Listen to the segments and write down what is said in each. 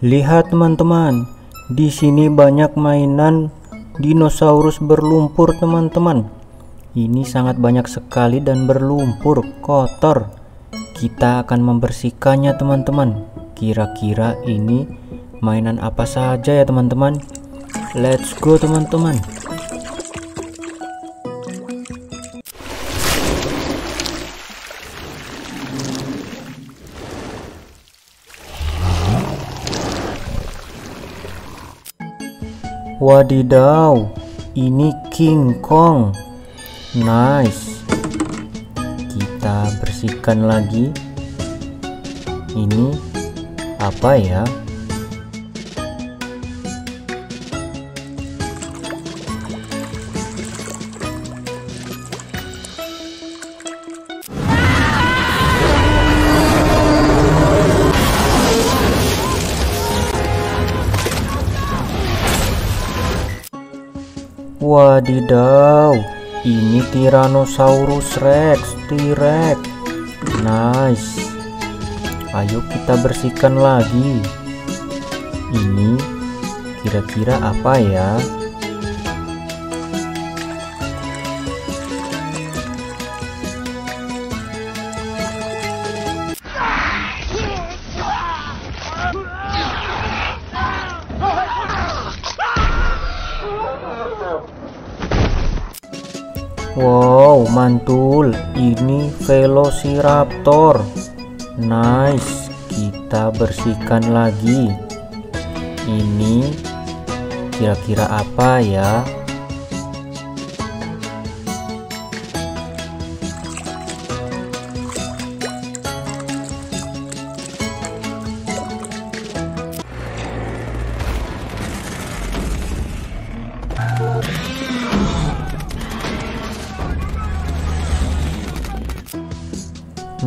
Lihat teman-teman, di sini banyak mainan dinosaurus berlumpur teman-teman. Ini sangat banyak sekali dan berlumpur, kotor. Kita akan membersihkannya teman-teman. Kira-kira ini mainan apa saja ya teman-teman? Let's go teman-teman. Wadidaw, ini King Kong. Nice. Kita bersihkan lagi. Ini apa ya? Wadidaw, ini Tyrannosaurus Rex, T-Rex. Nice. Ayo kita bersihkan lagi. Ini kira-kira apa ya? Wow, mantul. Ini Velociraptor. Nice. Kita bersihkan lagi. Ini kira-kira apa ya?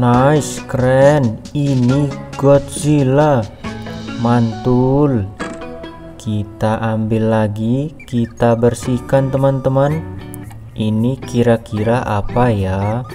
Nice, keren. Ini Godzilla. Mantul. Kita ambil lagi, kita bersihkan teman-teman. Ini kira-kira apa ya?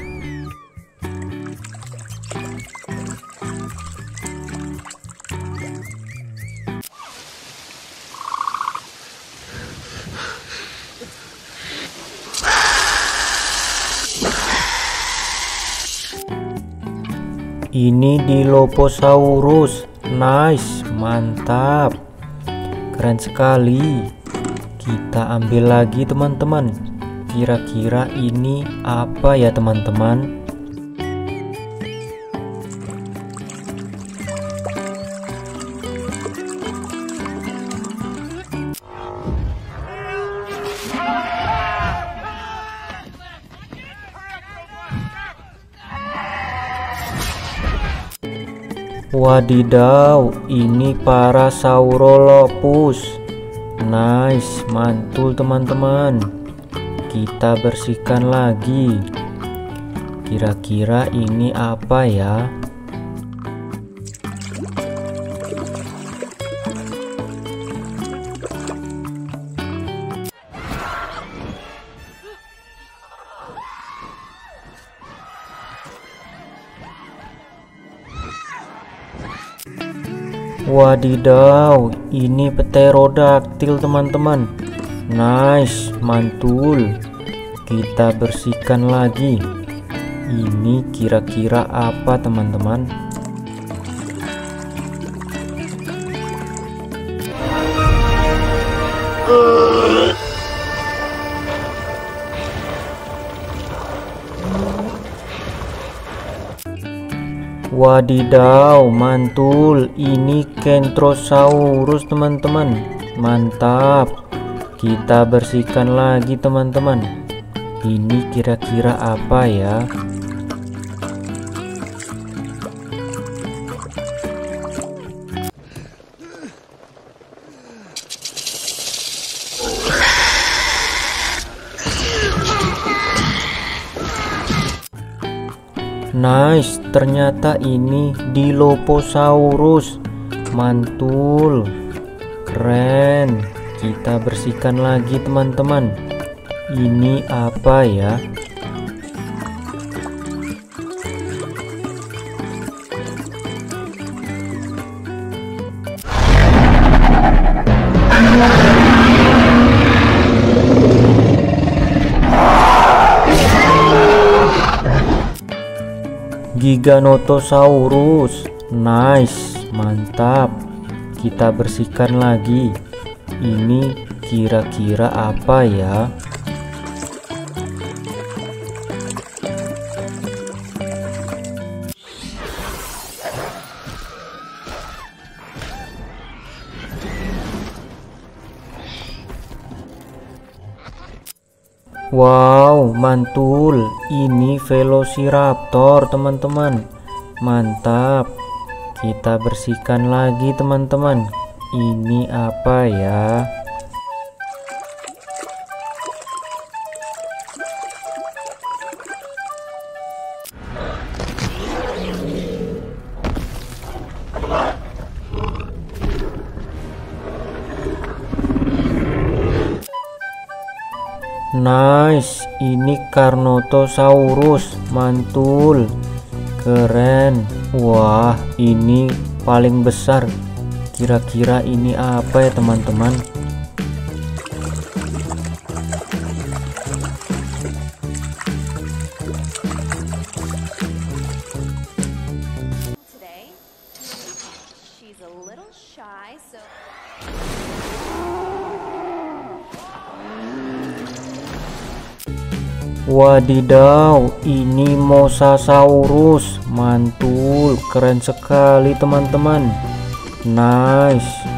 Ini Dilophosaurus. Nice, mantap. Keren sekali. Kita ambil lagi teman-teman. Kira-kira ini apa ya teman-teman? Wadidaw, ini para Saurolophus. Nice, mantul teman-teman. Kita bersihkan lagi. Kira-kira ini apa ya? Wadidaw, ini pterodaktil teman-teman. Nice, mantul. Kita bersihkan lagi. Ini kira-kira apa teman-teman? Wadidaw, mantul. Ini Kentrosaurus, teman-teman. Mantap. Kita bersihkan lagi, teman-teman. Ini kira-kira apa ya? Nice, ternyata ini Dilophosaurus. Mantul. Keren. Kita bersihkan lagi, teman-teman. Ini apa ya? Giganotosaurus. Nice mantap. Kita bersihkan lagi. Ini kira-kira apa ya Wow, mantul. Ini Velociraptor, teman-teman. Mantap. Kita bersihkan lagi, teman-teman. Ini apa ya? Nice, ini Carnotosaurus, mantul, keren. Wah, ini paling besar. Kira-kira ini apa ya, teman-teman? Wadidaw, ini Mosasaurus. Mantul, keren sekali teman-teman. Nice.